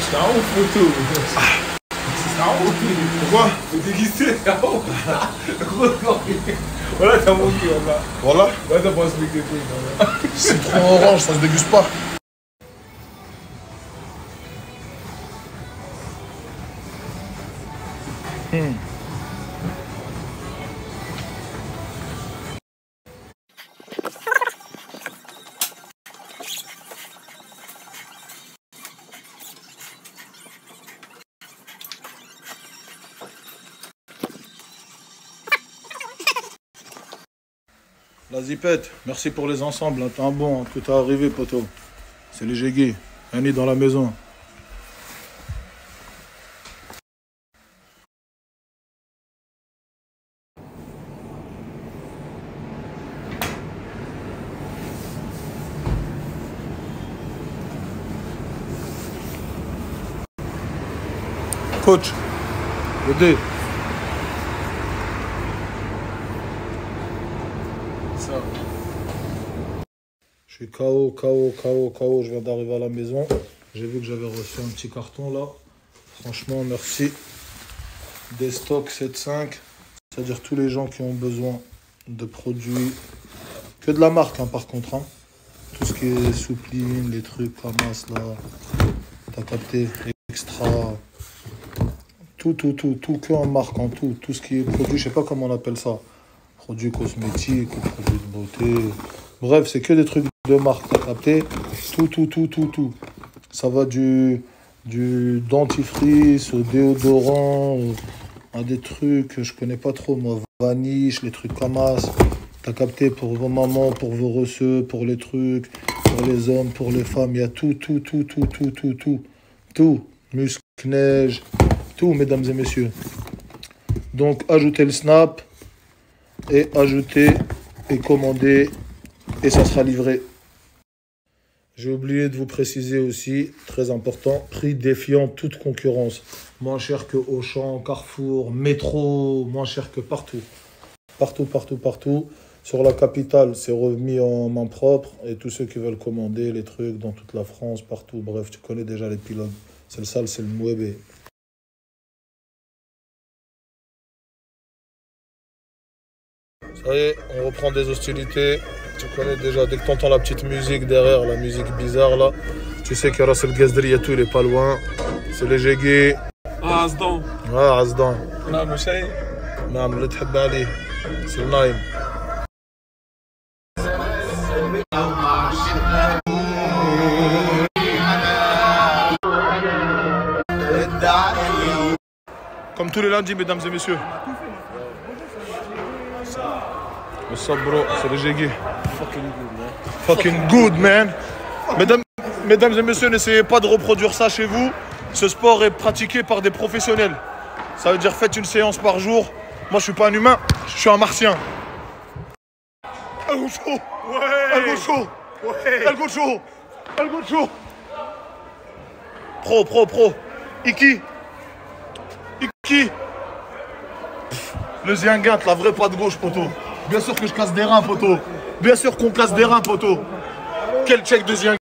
C'est un. C'est un ouf. Pourquoi T'es déguisé, c'est un ouf. Voilà, t'as manqué, voilà. Voilà. Voilà, t'as pas expliqué tout. voilà. Citron orange, ça se déguste pas. La zipette, merci pour les ensembles. hein. T'es un bon, hein. tout est arrivé, poteau. C'est les gégués. Un dans la maison. Coach, le. Ça. Je suis KO, KO, KO, KO. Je viens d'arriver à la maison. J'ai vu que j'avais reçu un petit carton là. Franchement, merci. Des stocks 7.5. C'est-à-dire tous les gens qui ont besoin de produits. Que de la marque, hein, par contre. hein. Tout ce qui est soupline, les trucs Hamas là. T'as capté Extra. Tout, tout, tout, tout, que en marque, en tout. Tout ce qui est produit, je sais pas comment on appelle ça. Produits cosmétiques produits de beauté. Bref, c'est que des trucs de marque, t'as capté Tout, tout, tout, tout, tout. Ça va du, du dentifrice au déodorant, au- à des trucs que je connais pas trop, moi. Vaniche, les trucs Hamas. T'as capté pour vos mamans, pour vos receux, pour les trucs, pour les hommes, pour les femmes. Il y a tout, tout, tout, tout, tout, tout, tout. Tout. Muscle, neige, tout, mesdames et messieurs. Donc, ajoutez le snap et ajoutez et commandez et ça sera livré. J'ai oublié de vous préciser aussi, très important, prix défiant toute concurrence. Moins cher que Auchan, Carrefour, Métro, moins cher que partout. Partout, partout, partout. Sur la capitale, c'est remis en main propre. Et tous ceux qui veulent commander les trucs dans toute la France, partout, bref, tu connais déjà les pilotes. C'est le sale, c'est le mouébé. Et on reprend des hostilités. Tu connais déjà, dès que t'entends la petite musique derrière, la musique bizarre là, tu sais que Russell Gazdri et tout, il est pas loin. C'est les Jégui. Ah, Azdan. Ah, Azdan. Non. Non. C'est le Naïm. Comme tous les lundis, mesdames et messieurs. What's up, bro? C'est le Jégué. Fucking good, man. Mesdames, mesdames et messieurs, n'essayez pas de reproduire ça chez vous. Ce sport est pratiqué par des professionnels. Ça veut dire faites une séance par jour. Moi, je suis pas un humain, je suis un martien. El Gaucho El Gaucho El Gaucho El Gaucho Pro, pro, pro. Iki Iki Le Ziangant, la vraie pas de gauche, poteau. Bien sûr que je casse des reins, poteau. Bien sûr qu'on casse des reins, poteau. Quel check de Ziangant